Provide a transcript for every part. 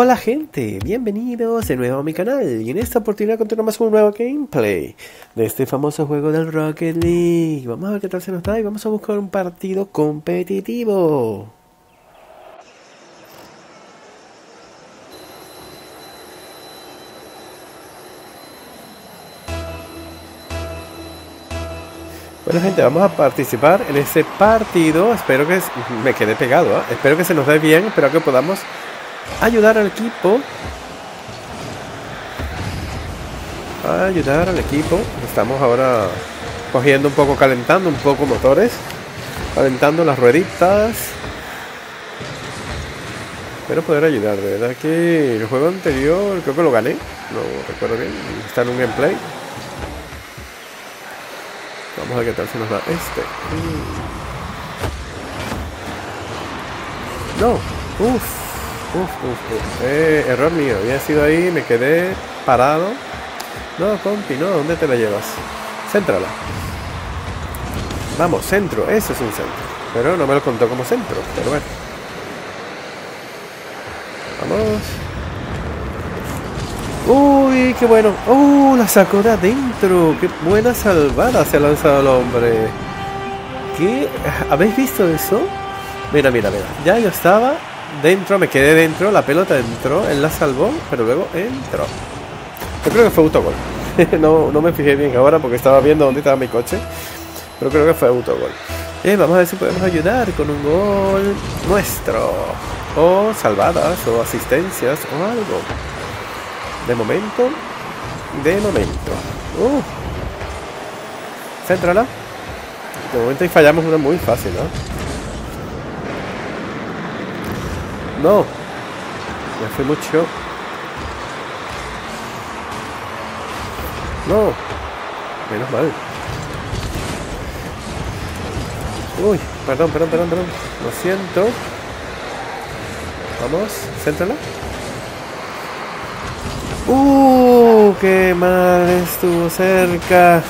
Hola gente, bienvenidos de nuevo a mi canal y en esta oportunidad continuamos con un nuevo gameplay de este famoso juego del Rocket League. Vamos a ver qué tal se nos da y vamos a buscar un partido competitivo. Bueno gente, vamos a participar en este partido. Espero que me quede pegado. ¿eh? Espero que se nos dé bien. Espero que podamos ayudar al equipo. Ayudar al equipo. Estamos ahora cogiendo un poco, calentando un poco motores. Calentando las rueditas. Espero poder ayudar. De verdad que el juego anterior creo que lo gané. No recuerdo bien. Está en un gameplay. Vamos a ver qué tal se nos da este. No. Uf. Uf, uf, uf. Eh, error mío. Había sido ahí, me quedé parado. No, compi, no. ¿Dónde te la llevas? Céntrala. Vamos, centro. Eso es un centro. Pero no me lo contó como centro. Pero bueno. Vamos. Uy, qué bueno. ¡Uh! La sacó de adentro. Qué buena salvada se ha lanzado el hombre. ¿Qué? ¿Habéis visto eso? Mira, mira, mira. Ya yo estaba dentro, me quedé dentro, la pelota entró, él la salvó, pero luego entró. Yo creo que fue autogol. no, no me fijé bien ahora porque estaba viendo dónde estaba mi coche. Pero creo que fue autogol. Eh, vamos a ver si podemos ayudar con un gol nuestro. O salvadas, o asistencias, o algo. De momento, de momento. Uh. Céntrala. De momento y fallamos una muy fácil, ¿no? No. Me fue mucho. No. Menos mal. Uy, perdón, perdón, perdón, perdón. Lo siento. Vamos, céntrala. ¡Uh! ¡Qué mal estuvo cerca!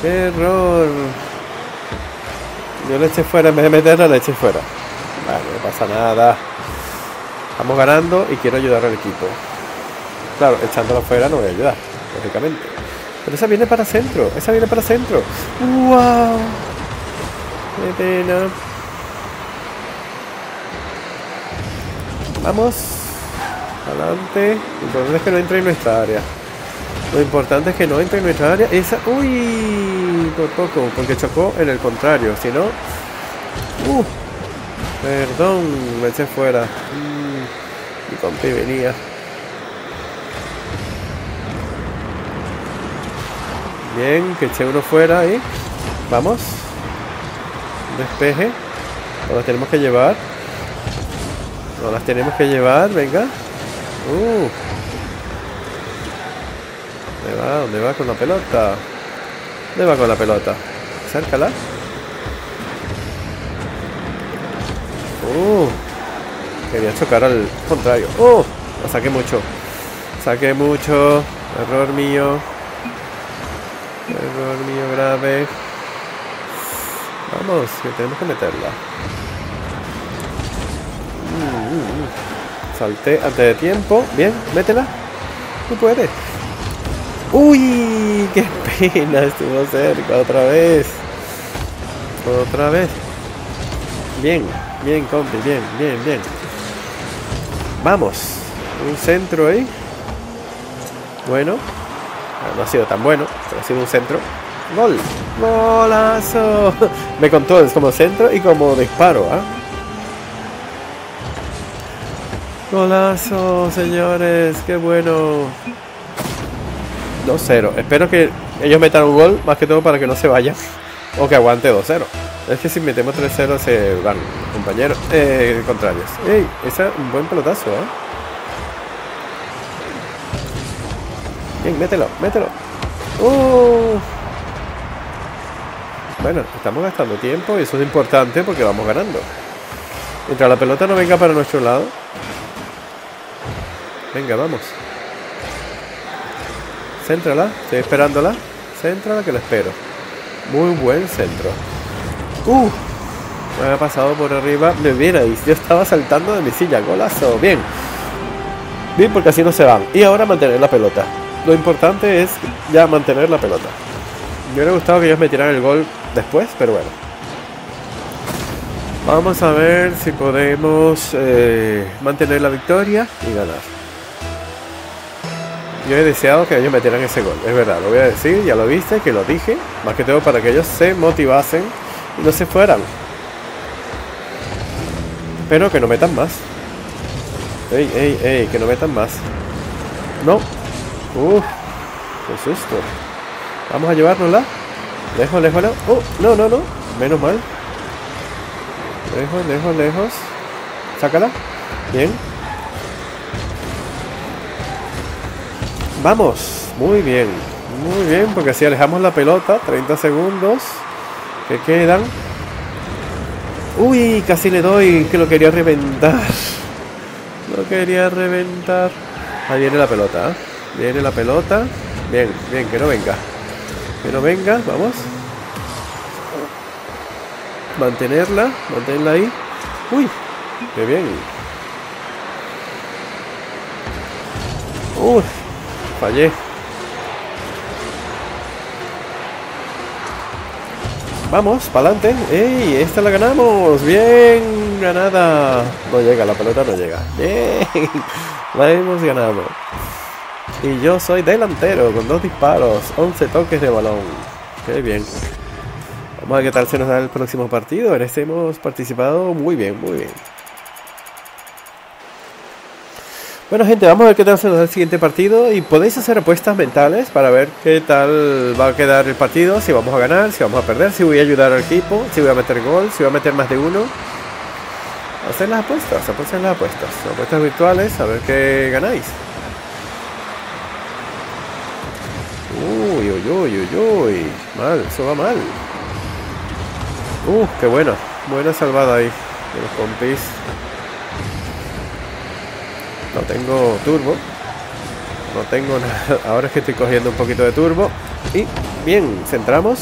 ¡Qué error! Yo le eché fuera, en vez de meterla, le eché fuera. Vale, no pasa nada. Estamos ganando y quiero ayudar al equipo. Claro, echándolo fuera no voy a ayudar, lógicamente. Pero esa viene para centro, esa viene para centro. ¡Wow! ¡Qué pena! Vamos. Adelante. Lo importante es que no entre en nuestra área. Lo importante es que no entre en nuestra área. Esa. ¡Uy! Por poco, porque chocó en el contrario. Si no. ¡Uh! Perdón, me eché fuera. Mi compi venía. Bien, que eché uno fuera ahí. Vamos. Despeje. No las tenemos que llevar. No las tenemos que llevar, venga. Uh. ¿Dónde va? ¿Dónde va con la pelota? ¿Dónde va con la pelota? Acércala. Uh. Quería chocar al contrario. ¡Oh! Lo saqué mucho. Saqué mucho. Error mío. Error mío grave. Vamos, que tenemos que meterla. Mm, mm, mm. Salté antes de tiempo. Bien, métela. Tú puedes. ¡Uy! ¡Qué pena! Estuvo cerca otra vez. Otra vez. Bien, bien, compi. Bien, bien, bien. Vamos. Un centro ahí. Bueno. No ha sido tan bueno, pero ha sido un centro. ¡Gol! ¡Golazo! Me contó, es como centro y como disparo, ¿ah? ¡Golazo, señores! ¡Qué bueno! 2-0. Espero que ellos metan un gol, más que todo para que no se vayan. O que aguante 2-0. Es que si metemos 3-0 se van, compañeros. Eh, contrarios. ¡Ey! Ese es un buen pelotazo, ¿eh? Bien, mételo, mételo. ¡Uh! Bueno, estamos gastando tiempo y eso es importante porque vamos ganando. Mientras la pelota no venga para nuestro lado. Venga, vamos. Céntrala, estoy esperándola. Céntrala que la espero. Muy buen centro. Uh, me había pasado por arriba. Me vierais, yo estaba saltando de mi silla. Golazo, bien. Bien, porque así no se van. Y ahora mantener la pelota. Lo importante es ya mantener la pelota. Me hubiera gustado que ellos metieran el gol después, pero bueno. Vamos a ver si podemos eh, mantener la victoria y ganar. Yo he deseado que ellos metieran ese gol, es verdad, lo voy a decir, ya lo viste, que lo dije, más que todo para que ellos se motivasen y no se fueran. Pero que no metan más. Ey, ey, ey, que no metan más. No. Uf, qué susto. Vamos a llevárnosla. Lejos, lejos, lejos. Oh, no, no, no. Menos mal. Lejos, lejos, lejos. Sácala. Bien. Vamos. Muy bien. Muy bien, porque así alejamos la pelota. 30 segundos que quedan. Uy, casi le doy que lo quería reventar. Lo quería reventar. Ahí viene la pelota. ¿eh? Viene la pelota. Bien, bien, que no venga. Que no venga, vamos. Mantenerla, mantenerla ahí. Uy, qué bien. Uy, fallé. Vamos, para adelante. ¡Ey! Esta la ganamos. Bien, ganada. No llega, la pelota no llega. Bien, la hemos ganado. Y yo soy delantero con dos disparos, 11 toques de balón. Qué bien. Vamos a ver qué tal se nos da el próximo partido. En este hemos participado muy bien, muy bien. Bueno gente, vamos a ver qué tal se nos da el siguiente partido y podéis hacer apuestas mentales para ver qué tal va a quedar el partido, si vamos a ganar, si vamos a perder, si voy a ayudar al equipo, si voy a meter gol, si voy a meter más de uno. Hacer las apuestas, hacer las apuestas, apuestas virtuales, a ver qué ganáis. Uy, uy, uy, uy, uy, mal, eso va mal. Uh, qué bueno, buena salvada ahí de los compis. No tengo turbo. No tengo nada. Ahora es que estoy cogiendo un poquito de turbo. Y bien, centramos.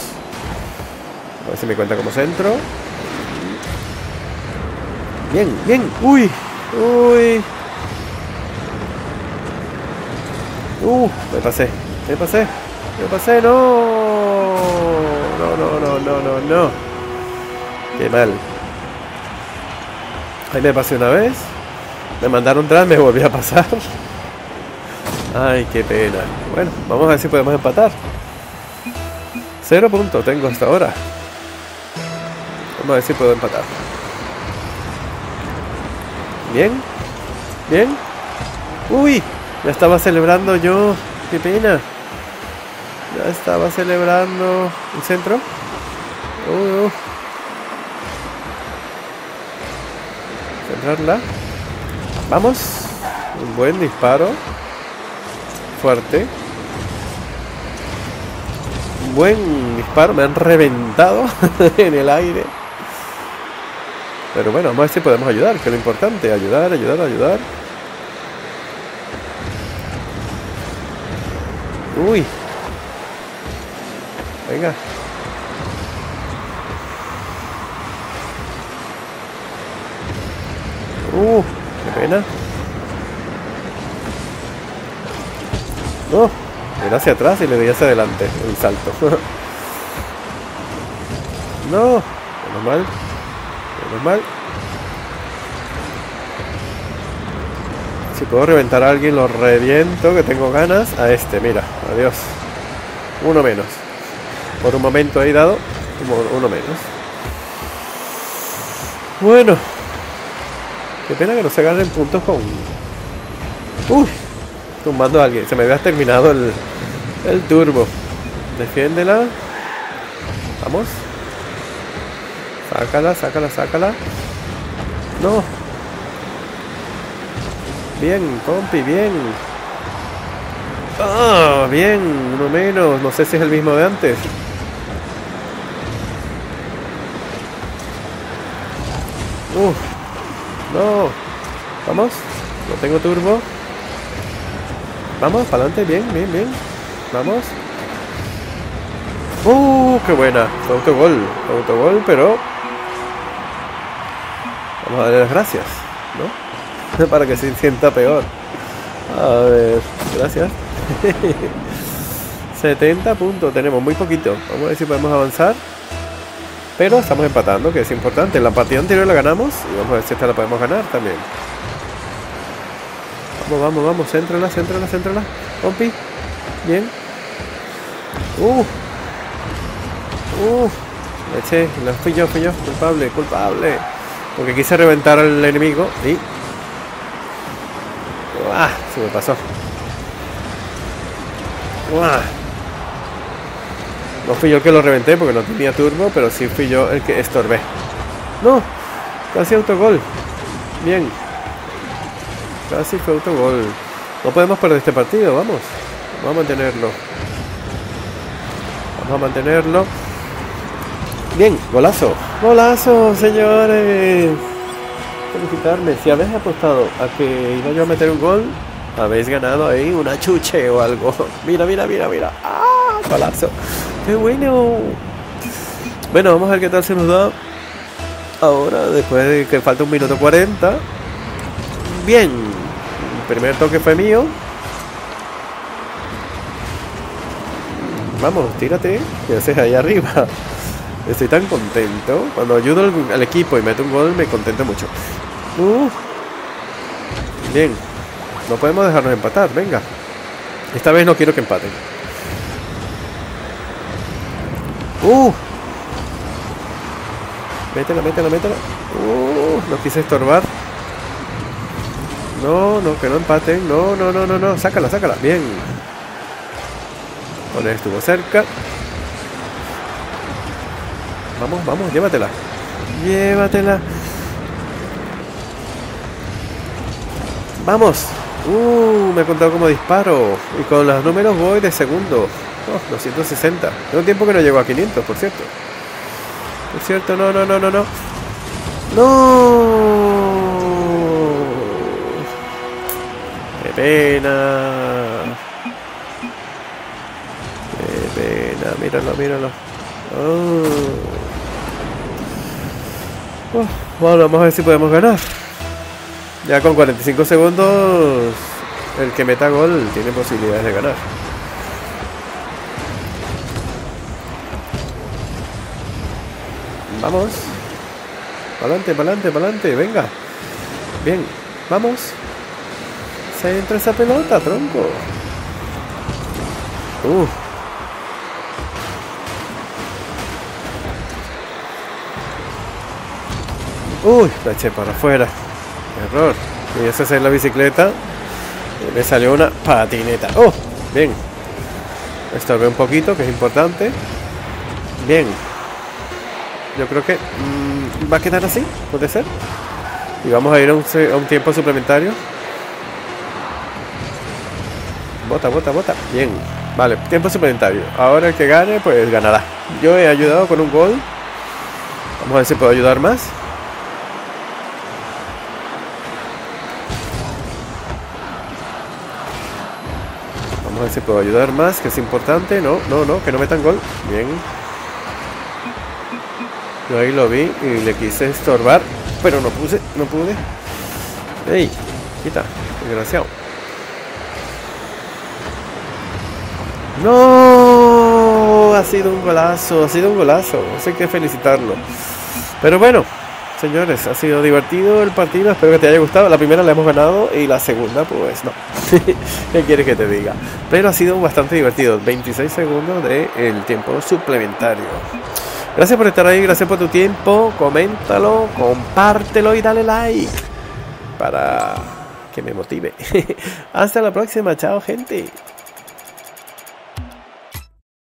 A ver si me cuenta como centro. Bien, bien. Uy, uy. Uh, me pasé. Me pasé. Me pasé. No. No, no, no, no, no, no. Qué mal. Ahí me pasé una vez. Me mandaron atrás, me volví a pasar. Ay, qué pena. Bueno, vamos a ver si podemos empatar. Cero puntos tengo hasta ahora. Vamos a ver si puedo empatar. Bien. Bien. Uy, ya estaba celebrando yo. Qué pena. Ya estaba celebrando el centro. Uh, uh. Centrarla. Vamos. Un buen disparo. Fuerte. Un buen disparo. Me han reventado en el aire. Pero bueno, vamos a ver si podemos ayudar, que es lo importante. Ayudar, ayudar, ayudar. Uy. Venga. Uh. No, era hacia atrás y le di hacia adelante el salto. no, menos mal. Menos mal. Si puedo reventar a alguien, lo reviento, que tengo ganas. A este, mira, adiós. Uno menos. Por un momento he dado uno menos. Bueno, Qué pena que no se ganen puntos con... Uy, tumbando a alguien. Se me había terminado el, el turbo. Defiéndela. Vamos. Sácala, sácala, sácala. No. Bien, compi, bien. Ah, bien, uno menos. No sé si es el mismo de antes. Uf. No. Vamos. No tengo turbo. Vamos, para adelante. Bien, bien, bien. Vamos. ¡Uh! ¡Qué buena! Autogol. Autogol, pero... Vamos a darle las gracias, ¿no? Para que se sienta peor. A ver, gracias. 70 puntos, tenemos muy poquito. Vamos a ver si podemos avanzar. Pero estamos empatando, que es importante. La partida anterior la ganamos y vamos a ver si esta la podemos ganar también. Vamos, vamos, vamos, céntrala, céntrala, céntrala. Pompi, bien. Uh, uh, eché, la fui yo, fui yo, culpable, culpable. Porque quise reventar al enemigo y. ¡Ah! Se me pasó. No fui yo el que lo reventé porque no tenía turbo, pero sí fui yo el que estorbé. ¡No! Casi autogol. Bien. Casi fue autogol. No podemos perder este partido, vamos. Vamos a mantenerlo. Vamos a mantenerlo. Bien, golazo. Golazo, señores. Felicitarme. Si habéis apostado a que iba yo a meter un gol, habéis ganado ahí una chuche o algo. Mira, mira, mira, mira. ¡Ah! Golazo. ¡Qué bueno! Bueno, vamos a ver qué tal se nos da ahora, después de que falta un minuto 40. Bien. El primer toque fue mío. Vamos, tírate. ¿Qué haces ahí arriba? Estoy tan contento. Cuando ayudo al, equipo y meto un gol, me contento mucho. Bien. No podemos dejarnos empatar, venga. Esta vez no quiero que empaten. Uh. Métela, métela, métela. Uh, no quise estorbar. No, no, que no empaten. No, no, no, no, no. Sácala, sácala. Bien. Con estuvo cerca. Vamos, vamos, llévatela. Llévatela. Vamos. Uh, me he contado como disparo. Y con los números voy de segundo. Oh, 260. Tengo un tiempo que no llego a 500, por cierto. Por cierto, no, no, no, no, no. No. Qué pena. Qué pena. Míralo, míralo. Oh. bueno, vamos a ver si podemos ganar. Ya con 45 segundos, el que meta gol tiene posibilidades de ganar. Vamos. Pa'lante, pa'lante, pa'lante, venga. Bien, vamos. Se entra esa pelota, tronco. Uf. Uy, la eché para afuera. Error. Y esa es la bicicleta. Me salió una patineta. Oh, bien. Estorbé un poquito, que es importante. Bien. Yo creo que mmm, va a quedar así, puede ser. Y vamos a ir a un tiempo suplementario. Bota, bota, bota. Bien. Vale, tiempo suplementario. Ahora el que gane, pues ganará. Yo he ayudado con un gol. Vamos a ver si puedo ayudar más. Vamos a ver si puedo ayudar más, que es importante. No, no, no, que no metan gol. Bien. Yo ahí lo vi y le quise estorbar, pero no puse, no pude. ¡Ey! Quita, desgraciado. ¡No! Ha sido un golazo, ha sido un golazo. Eso hay que felicitarlo. Pero bueno, señores, ha sido divertido el partido. Espero que te haya gustado. La primera la hemos ganado y la segunda, pues no. ¿Qué quieres que te diga? Pero ha sido bastante divertido. 26 segundos del el tiempo suplementario. Gracias por estar ahí, gracias por tu tiempo. Coméntalo, compártelo y dale like para que me motive. Hasta la próxima, chao gente.